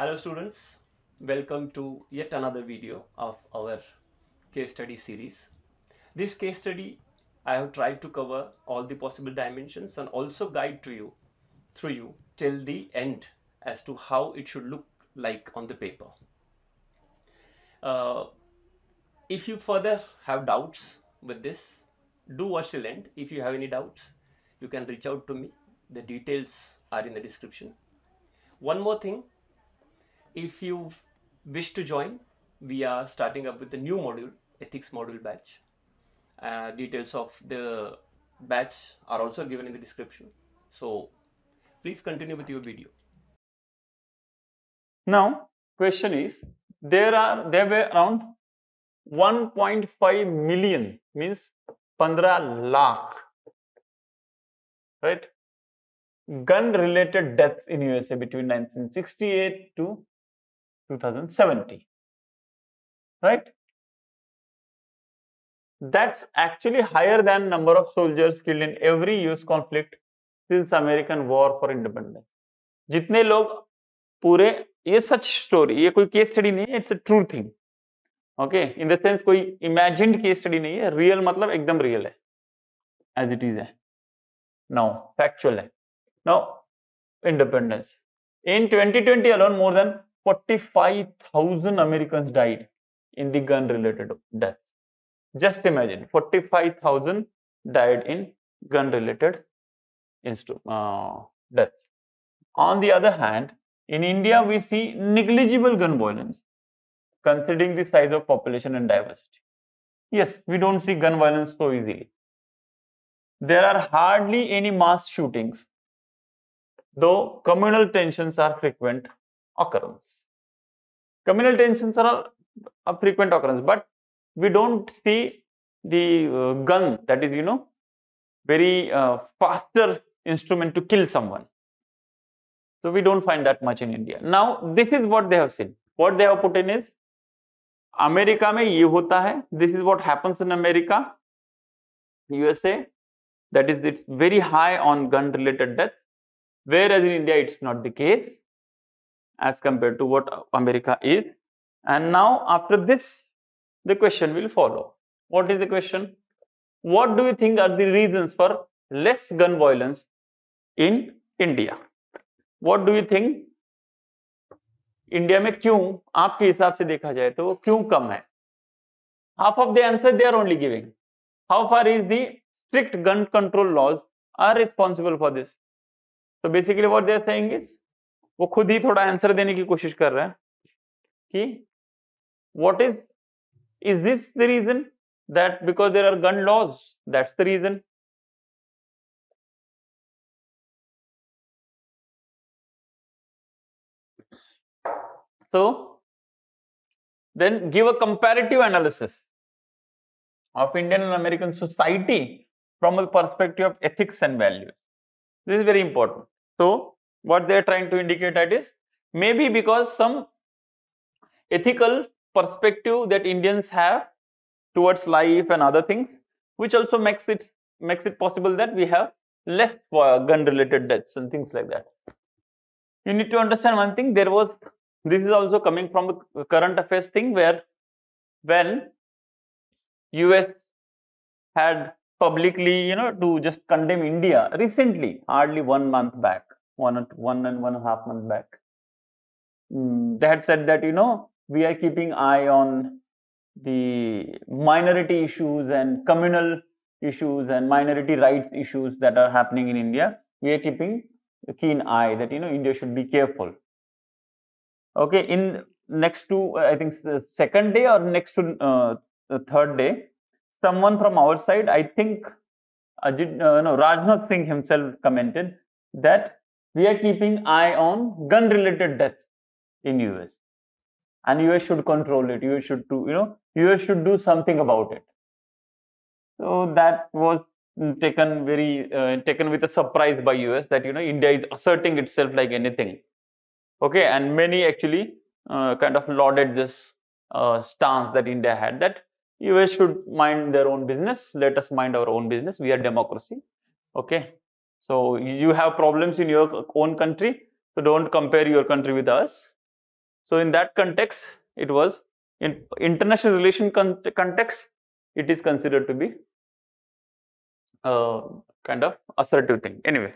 Hello students, welcome to yet another video of our case study series. This case study I have tried to cover all the possible dimensions and also guide to you through you till the end as to how it should look like on the paper. Uh, if you further have doubts with this, do watch till end. If you have any doubts, you can reach out to me. The details are in the description. One more thing, if you wish to join, we are starting up with a new module, ethics module batch. Uh, details of the batch are also given in the description. So please continue with your video. Now, question is there are there were around 1.5 million means 15 lakh right gun related deaths in USA between 1968 to 2070 right that's actually higher than number of soldiers killed in every US conflict since American war for independence जितने लोग पूरे ये सच story ये कोई case study नहीं है it's a true thing okay in the sense कोई imagined case study नहीं है रियल मतलब एकदम रियल है एज इट इज़ है नाउ फैक्चुअल है now independence in 2020 alone more than 45000 Americans died in the gun related deaths just imagine 45000 died in gun related uh, deaths on the other hand in India, we see negligible gun violence, considering the size of population and diversity. Yes, we don't see gun violence so easily. There are hardly any mass shootings, though communal tensions are frequent occurrence. Communal tensions are a frequent occurrence, but we don't see the uh, gun that is, you know, very uh, faster instrument to kill someone. So we don't find that much in India. Now this is what they have seen. What they have put in is America में ये होता है this is what happens in America USA that is it's very high on gun related deaths whereas in india it's not the case as compared to what america is and now after this the question will follow what is the question what do you think are the reasons for less gun violence in india what do you think India में क्यों आपके हिसाब से देखा जाए तो वो क्यों कम है half of the answer they are only giving how far is the strict gun control laws are responsible for this so basically what they are saying is वो खुद ही थोड़ा आंसर देने की कोशिश कर रहा है कि what is is this the reason that because there are gun laws that's the reason so then give a comparative analysis of Indian and American society from the perspective of ethics and values this is very important so what they are trying to indicate that is maybe because some ethical perspective that Indians have towards life and other things, which also makes it makes it possible that we have less uh, gun related deaths and things like that. You need to understand one thing, there was this is also coming from a current affairs thing where when US had publicly, you know, to just condemn India recently, hardly one month back, one, one and one and a half month back, mm, they had said that, you know, we are keeping eye on the minority issues and communal issues and minority rights issues that are happening in India. We are keeping a keen eye that, you know, India should be careful okay in next to i think second day or next to uh, third day someone from our side i think Ajit, uh, no rajnath singh himself commented that we are keeping eye on gun related deaths in us and us should control it. Us should do you know us should do something about it. So that was taken very uh, taken with a surprise by us that you know india is asserting itself like anything. Okay and many actually uh, kind of lauded this uh, stance that india had that us should mind their own business let us mind our own business. We are democracy. Okay so you have problems in your own country so don't compare your country with us So in that context, it was in international relation con- context, it is considered to be a kind of assertive thing. Anyway,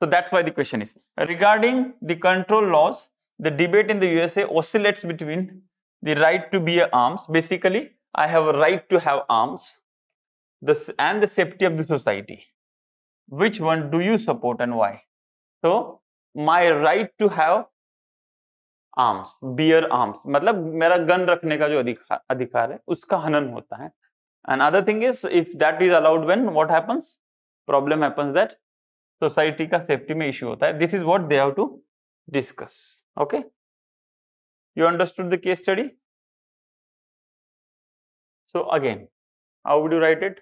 so that's why the question is regarding the control laws. The debate in the USA oscillates between the right to bear arms. Basically, I have a right to have arms, this and the safety of the society Which one do you support and why? So my right to have arms beer arms मतलब मेरा gun रखने का जो अधिकार अधिकार है उसका हनन होता है and other thing is if that is allowed when what happens problem happens that society का सेफ्टी में इश्यू होता है this is what they have to discuss okay you understood the case study so again how would you write it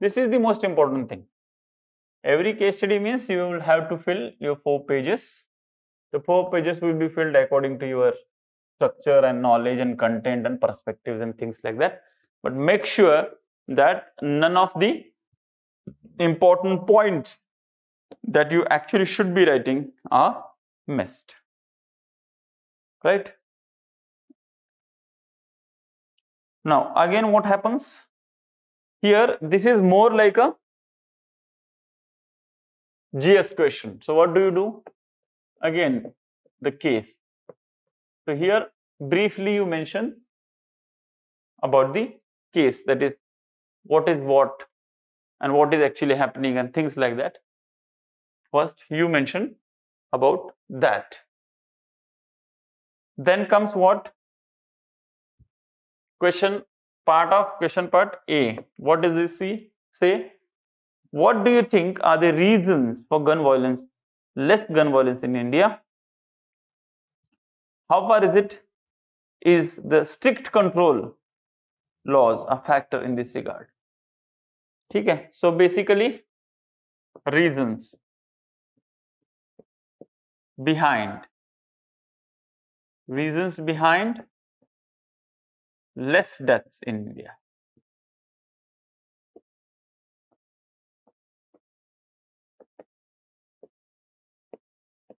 this is the most important thing every case study means you will have to fill your four pages. The four pages will be filled according to your structure and knowledge and content and perspectives and things like that. But make sure that none of the important points that you actually should be writing are missed. Right? Now again what happens? Here this is more like a gs question. So what do you do? Again the case. So here briefly you mention about the case. That is what is what and what is actually happening and things like that. First you mention about that. Then comes what? Question part of question part a. What does this see say what do you think are the reasons for gun violence less gun violence in india how far is it is the strict control laws a factor in this regard ठीक है so basically reasons behind reasons behind less deaths in India.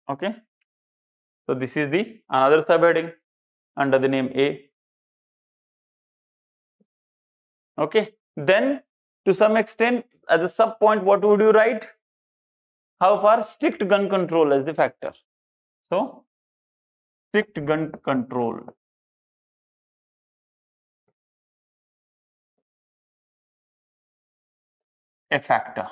Okay, so this is the another subheading under the name A. Okay, then to some extent as a sub point, what would you write? How far strict gun control as the factor? So, strict gun control. a factor.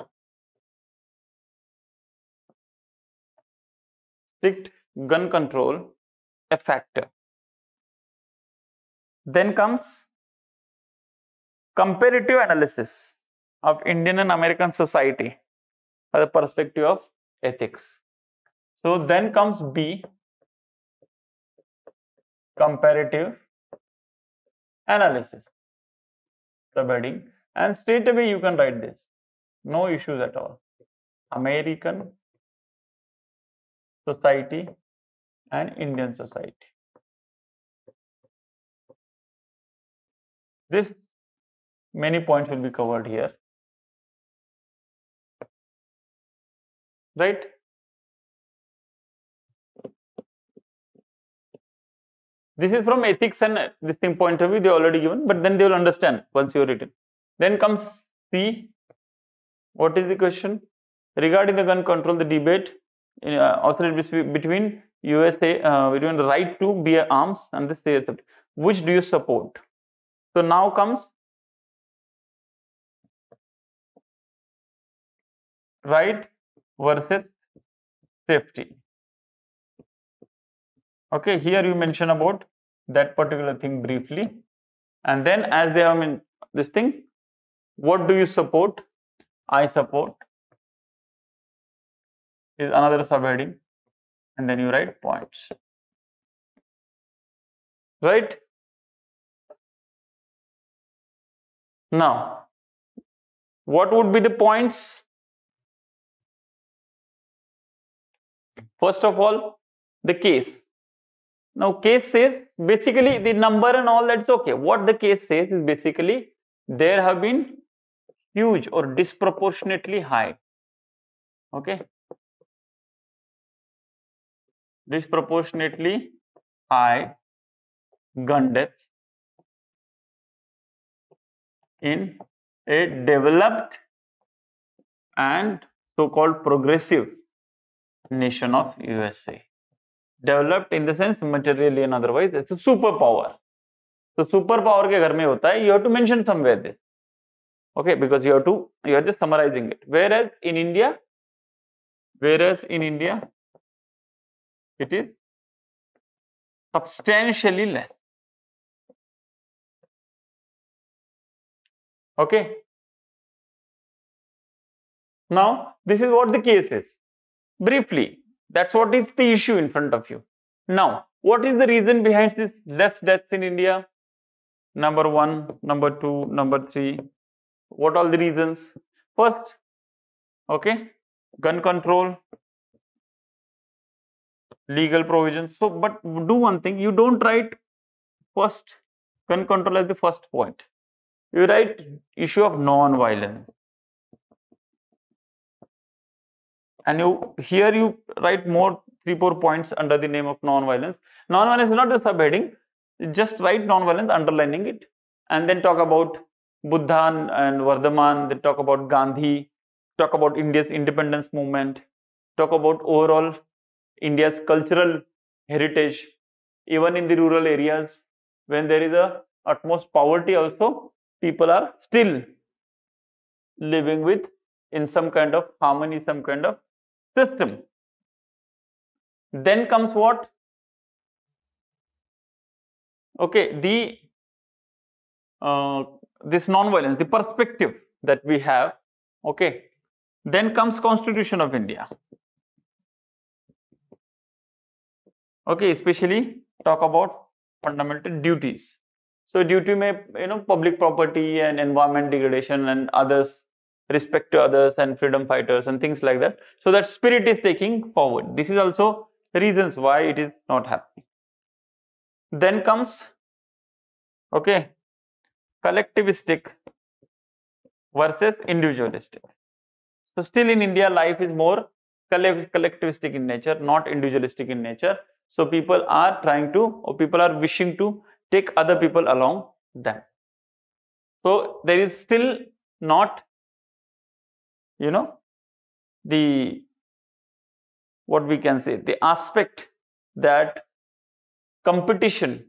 Strict gun control, a factor. Then comes comparative analysis of Indian and American society from the perspective of ethics. So then comes B, comparative analysis. the Subheading and straight away you can write this no issues at all. American society and Indian society. This many points will be covered here. Right? This is from ethics and this thing point of view, they already given, but then they will understand once you are written. Then comes C what is the question? Regarding the gun control, the debate uh, oscillates between USA, uh, between the right to bear arms and the safety. Which do you support? So now comes right versus safety. Okay, here you mention about that particular thing briefly. And then as they have in this thing, what do you support? I support is another subheading and then you write points. Right? Now, what would be the points? First of all, the case. Now, case says basically the number and all that's okay. What the case says is basically there have been huge or disproportionately high. Okay Disproportionately high gun deaths in a developed and so-called progressive nation of USA. Developed in the sense materially and otherwise, it's a superpower. So superpower के घर में होता है, you have to mention somewhere this. Okay, because you have to, you are just summarizing it. Whereas in India, whereas in India, it is substantially less. Okay. Now, this is what the case is. Briefly, that's what is the issue in front of you. Now, what is the reason behind this less deaths in India? Number one, number two, number three. What all the reasons? First, okay, gun control, legal provisions. So, but do one thing, you don't write first gun control as the first point. You write issue of non-violence. And you here you write more three, four points under the name of non-violence. Non-violence is not a subheading. Just write non-violence, underlining it, and then talk about Buddha and Vardhaman. Then talk about Gandhi. Talk about India's independence movement. Talk about overall India's cultural heritage, even in the rural areas when there is a utmost poverty also people are still living with in some kind of harmony some kind of system. Then comes what? Okay the uh, this non-violence the perspective that we have okay. Then comes constitution of india okay especially talk about fundamental duties. So duty may you know public property and environment degradation and others respect to others and freedom fighters and things like that. So that spirit is taking forward. This is also reasons why it is not happening. Then comes okay collectivistic versus individualistic. So still in india life is more collectivistic in nature not individualistic in nature so people are trying to or people are wishing to take other people along them. So there is still not you know the what we can say the aspect that competition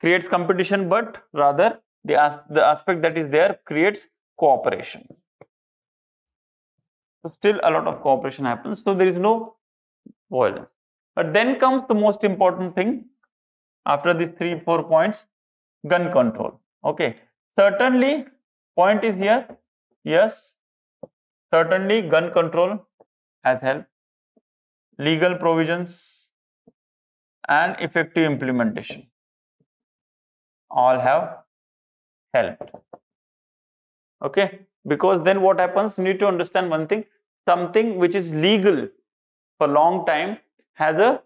creates competition but rather the, as, the aspect that is there creates cooperation. So still a lot of cooperation happens. So there is no violence but then comes the most important thing after these three four points gun control. Okay. Certainly point is here. Yes certainly gun control has helped. Legal provisions and effective implementation all have helped. Okay. Because then what happens? You need to understand one thing. Something which is legal for long time has a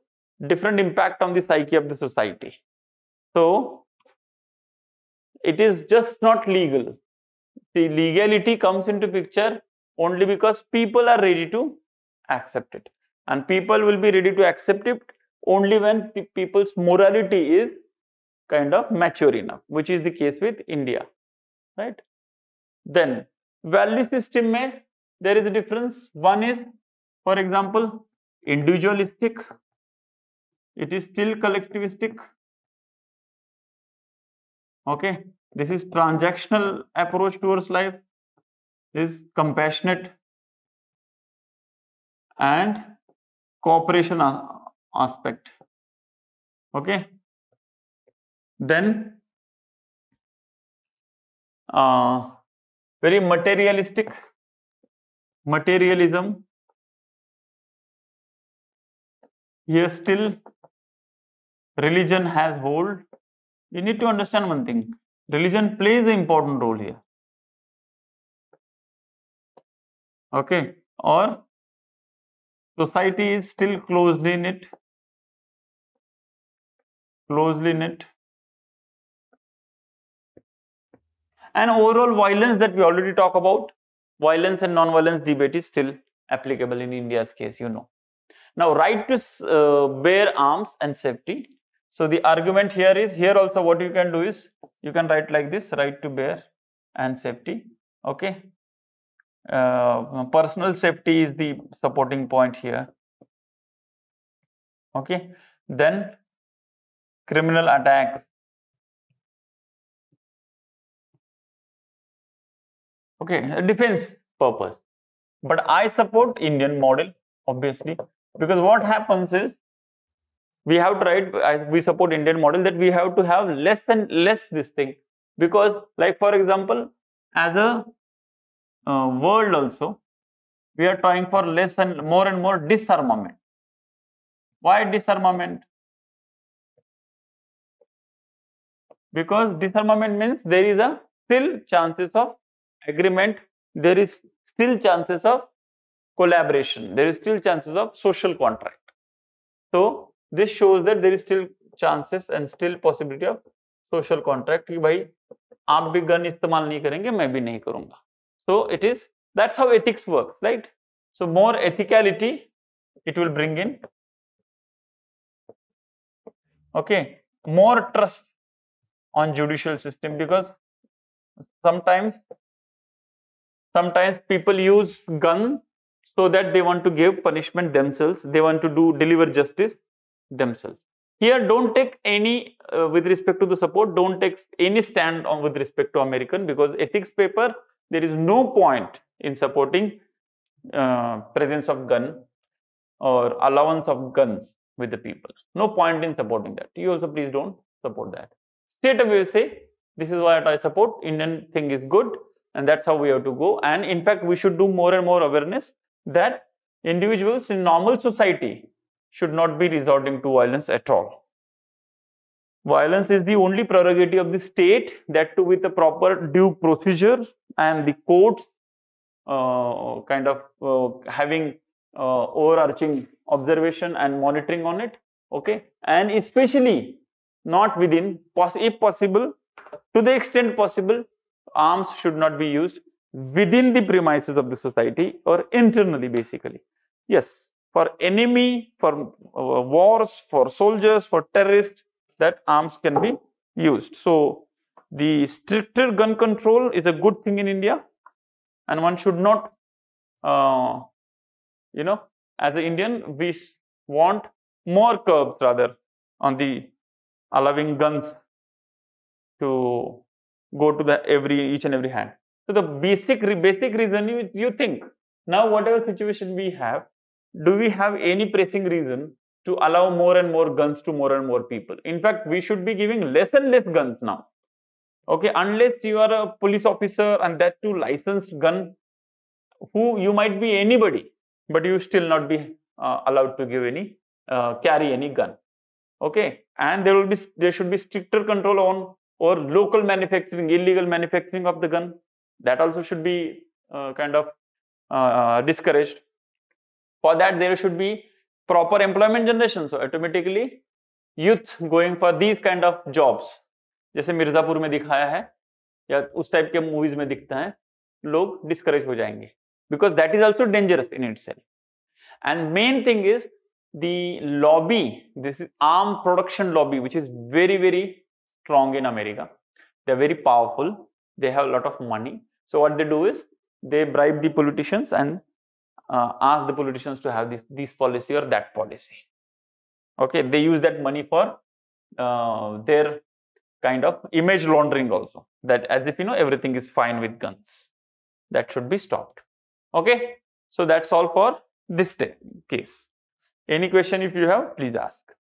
different impact on the psyche of the society. So it is just not legal. The legality comes into picture only because people are ready to accept it. And people will be ready to accept it only when people's morality is kind of mature enough which is the case with india right? Then value system mein there is a difference. One is for example individualistic it is still collectivistic okay? This is transactional approach towards life this is compassionate and cooperation aspect okay? Then uh, very materialistic materialism here still religion has hold. You need to understand one thing. Religion plays an important role here. Okay? Or society is still closely knit. Closely knit. And overall violence that we already talk about violence and non-violence debate is still applicable in india's case you know now right to uh, bear arms and safety So the argument here is here also what you can do is you can write like this right to bear and safety. Okay. Uh, personal safety is the supporting point here. Okay. Then criminal attacks. Okay, defense purpose. But I support Indian model obviously because what happens is we have tried we support indian model that we have to have less and less this thing. Because like for example as a uh, world also we are trying for less and more and more disarmament. Why disarmament? Because disarmament means there is a still chances of agreement there is still chances of collaboration there is still chances of social contract so this shows that there is still chances and still possibility of social contract कि भाई आप भी gun इस्तेमाल नहीं करेंगे मैं भी नहीं करूंगा so it is that's how ethics works right so more ethicality it will bring in okay more trust on judicial system because sometimes sometimes people use gun so that they want to give punishment themselves they want to do deliver justice themselves. Here, don't take any, uh, with respect to the support, don't take any stand on with respect to American because ethics paper, there is no point in supporting uh, presence of gun or allowance of guns with the people. No point in supporting that. You also please don't support that. Straight away say, this is what I support, Indian thing is good and that's how we have to go. And in fact, we should do more and more awareness that individuals in normal society should not be resorting to violence at all. Violence is the only prerogative of the state that with a proper due procedure and the courts uh, kind of uh, having uh, overarching observation and monitoring on it okay and especially not within if possible to the extent possible arms should not be used within the premises of the society or internally basically yes for enemy, for uh, wars, for soldiers, for terrorists, that arms can be used. So, the stricter gun control is a good thing in India and one should not, uh, you know, as an Indian, we want more curbs rather on the allowing guns to go to the every each and every hand. So the basic basic reason you, you think now whatever situation we have, do we have any pressing reason to allow more and more guns to more and more people? In fact, we should be giving less and less guns now. Okay, unless you are a police officer and that too licensed gun, who you might be anybody, but you still not be uh, allowed to give any uh, carry any gun. Okay, and there will be there should be stricter control on or local manufacturing, illegal manufacturing of the gun That also should be uh, kind of uh, uh, discouraged for that there should be proper employment generation so automatically youth going for these kind of jobs जैसे मिर्जापुर में दिखाया है या उस type के movies में दिखता है लोग डिस्करेज हो जाएंगे because that is also dangerous in it self and main thing is the lobby this is arm production lobby which is very very strong in america they're very powerful they have a lot of money. So what they do is they bribe the politicians and uh, ask the politicians to have this this policy or that policy. Okay they use that money for uh, their kind of image laundering also. That as if you know everything is fine with guns. That should be stopped. Okay so that's all for this case. Any question if you have please ask